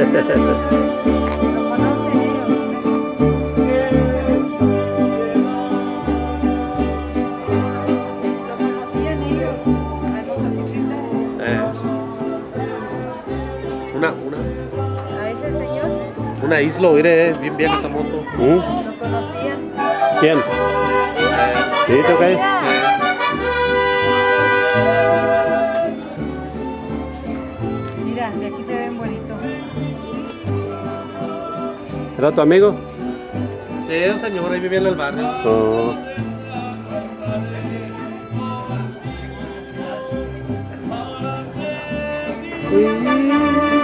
Una, una, a ese señor, una isla, mire, bien bien esa moto. Lo conocían. ¿Quién? ¿Sí, toca ahí? Mira, de aquí se ven bonito. ¿Era tu amigo? Sí, un señor ahí vivía en el barrio. Oh. Mira,